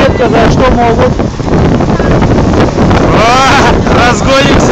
редко за что могут. Разгонимся.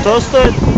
Что стоит?